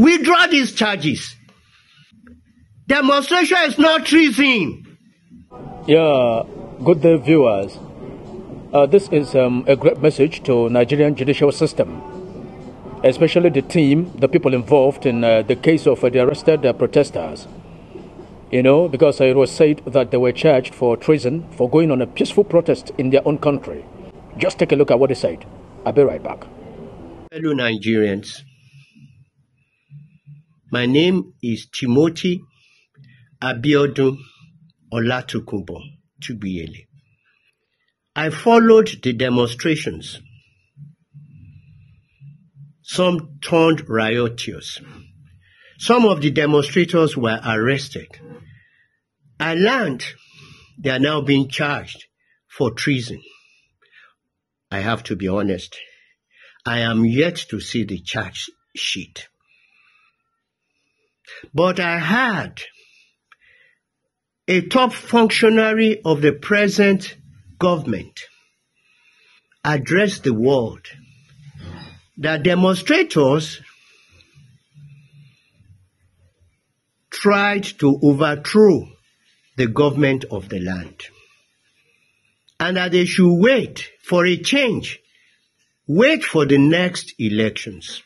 withdraw these charges. Demonstration is not treason. Yeah, good day, viewers. Uh, this is um, a great message to Nigerian judicial system, especially the team, the people involved in uh, the case of uh, the arrested uh, protesters. You know, because it was said that they were charged for treason for going on a peaceful protest in their own country. Just take a look at what they said. I'll be right back. Hello, Nigerians, my name is Timothy Abiodun Olatukumbo Tubiyele. I followed the demonstrations. Some turned riotous. Some of the demonstrators were arrested. I learned they are now being charged for treason. I have to be honest. I am yet to see the charge sheet. But I had a top functionary of the present government address the world that demonstrators tried to overthrow the government of the land and that they should wait for a change, wait for the next elections.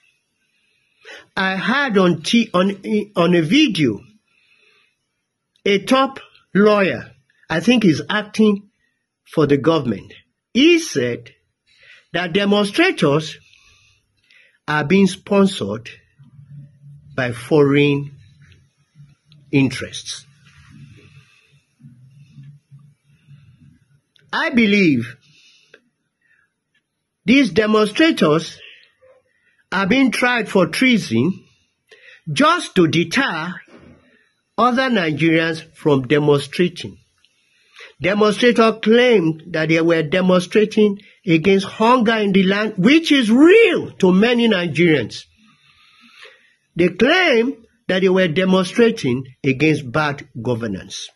I heard on, t- on, on a video a top lawyer, I think he's acting for the government. He said that demonstrators are being sponsored by foreign interests. I believe these demonstrators are being tried for treason just to deter other Nigerians from demonstrating. Demonstrators claimed that they were demonstrating against hunger in the land, which is real to many Nigerians. They claim that they were demonstrating against bad governance.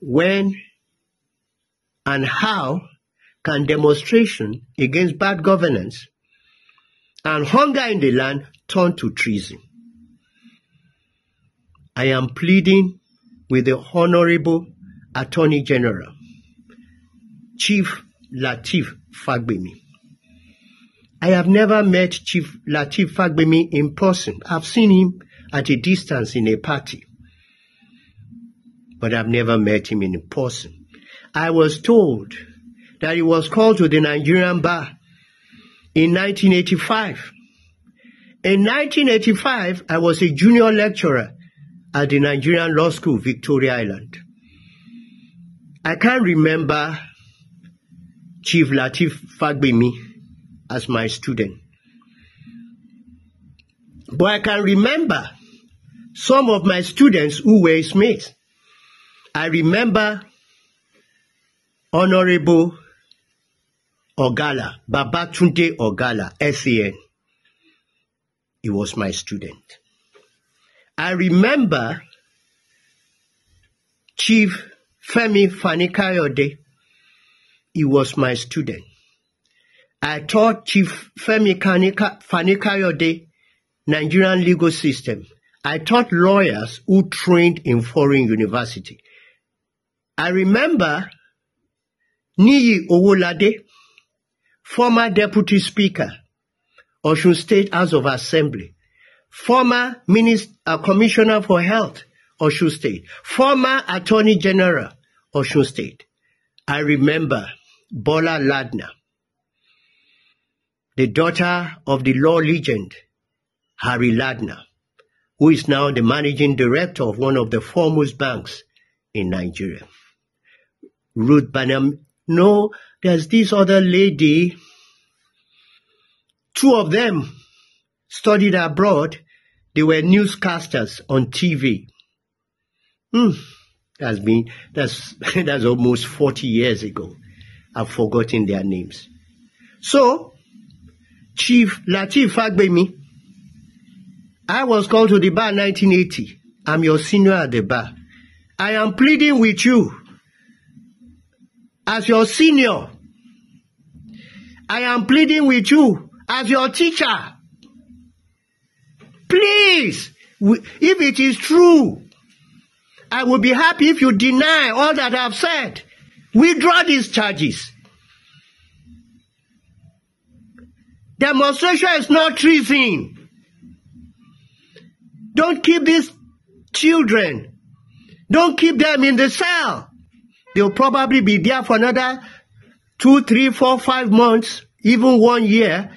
When and how can demonstration against bad governance and hunger in the land turn to treason? I am pleading with the Honorable Attorney General, Chief Lateef Fagbemi. I have never met Chief Lateef Fagbemi in person. I've seen him at a distance in a party, but I've never met him in person. I was told that he was called to the Nigerian bar in 1985. In 1985, I was a junior lecturer at the Nigerian Law School, Victoria Island. I can't remember Chief Lateef Fagbemi as my student. But I can remember some of my students who were his mates. I remember Honorable Ogala, Babatunde Ogala, SAN. He was my student. I remember Chief Femi Fani-Kayode. He was my student. I taught Chief Femi Fani-Kayode Nigerian legal system. I taught lawyers who trained in foreign university. I remember Niyi Owolade, former deputy speaker, Osun State House of Assembly, former minister, uh, commissioner for health, Osun State, former attorney general, Osun State. I remember Bola Ladna, the daughter of the law legend, Harry Ladna, who is now the managing director of one of the foremost banks in Nigeria. Ruth Banam, no, there's this other lady, two of them studied abroad. They were newscasters on TV. Hmm. That's been that's that's almost 40 years ago. I've forgotten their names. So, Chief Lateef Fagbemi, I was called to the bar 1980. I'm your senior at the bar. I am pleading with you as your senior. I am pleading with you as your teacher. Please, if it is true, I will be happy if you deny all that I've said. Withdraw these charges. Demonstration is not treason. Don't keep these children. Don't keep them in the cell. They'll probably be there for another two, three, four, five months, even one year,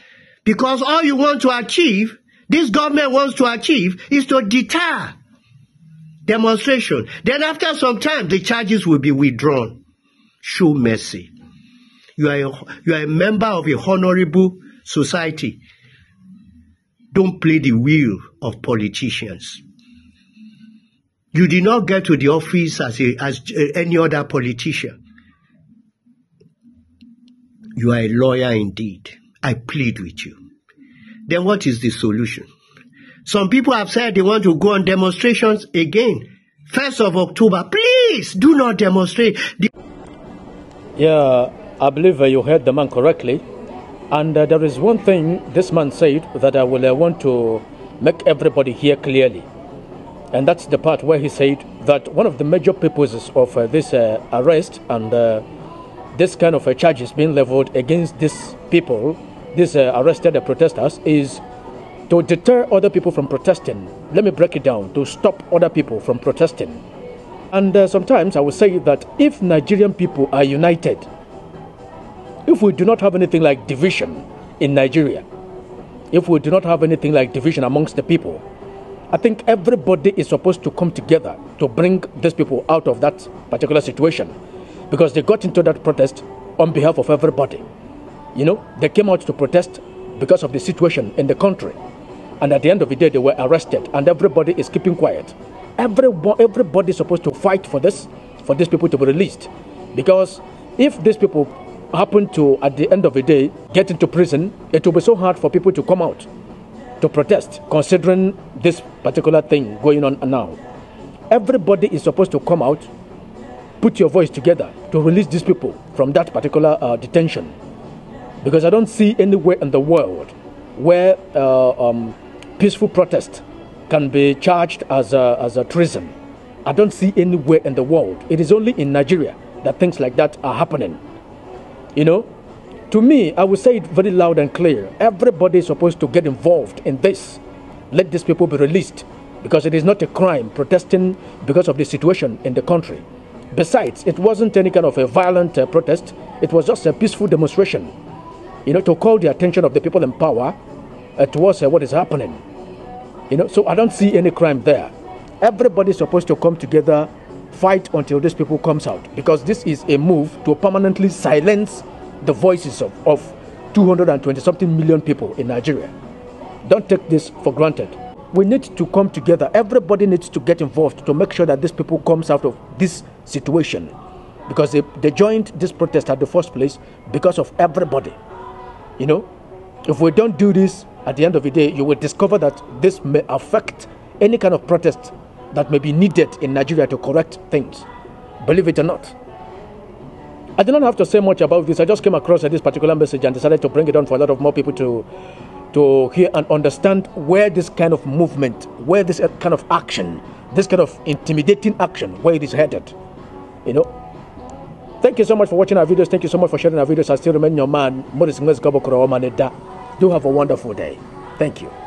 because all you want to achieve, this government wants to achieve, is to deter demonstration. Then after some time, the charges will be withdrawn. Show mercy. You are a, you are a member of a honorable society. Don't play the wheel of politicians. You did not get to the office as, a, as any other politician. You are a lawyer indeed. I plead with you. Then what is the solution? Some people have said they want to go on demonstrations again. First of October, please do not demonstrate. The yeah, I believe uh, you heard the man correctly. And uh, there is one thing this man said that I will uh, want to make everybody hear clearly. And that's the part where he said that one of the major purposes of uh, this uh, arrest and uh, this kind of charges being leveled against these people, these arrested protesters, is to deter other people from protesting. Let me break it down to stop other people from protesting. And uh, sometimes I would say that if Nigerian people are united, if we do not have anything like division in Nigeria, if we do not have anything like division amongst the people, I think everybody is supposed to come together to bring these people out of that particular situation because they got into that protest on behalf of everybody. You know, they came out to protest because of the situation in the country. And at the end of the day, they were arrested, and everybody is keeping quiet. Everybody, everybody is supposed to fight for this, for these people to be released. Because if these people happen to, at the end of the day, get into prison, it will be so hard for people to come out to protest, considering this particular thing going on now. Everybody is supposed to come out, put your voice together to release these people from that particular uh, detention. Because I don't see anywhere in the world where uh, um, peaceful protest can be charged as a, as a treason. I don't see anywhere in the world. It is only in Nigeria that things like that are happening. You know, to me, I would say it very loud and clear. Everybody is supposed to get involved in this. Let these people be released because it is not a crime protesting because of the situation in the country. Besides, it wasn't any kind of a violent uh, protest, it was just a peaceful demonstration, you know, to call the attention of the people in power uh, towards uh, what is happening. You know, so I don't see any crime there. Everybody is supposed to come together, fight until these people comes out because this is a move to permanently silence the voices of, of 220 something million people in Nigeria. Don't take this for granted. We need to come together. Everybody needs to get involved to make sure that these people comes out of this situation because they, they joined this protest at the first place because of everybody. You know, if we don't do this, at the end of the day, you will discover that this may affect any kind of protest that may be needed in Nigeria to correct things. Believe it or not. I did not have to say much about this. I just came across this particular message and decided to bring it on for a lot of more people to to hear and understand where this kind of movement, where this kind of action, this kind of intimidating action, where it is headed. You know. Thank you so much for watching our videos. Thank you so much for sharing our videos. I still remain your man, Do have a wonderful day. Thank you.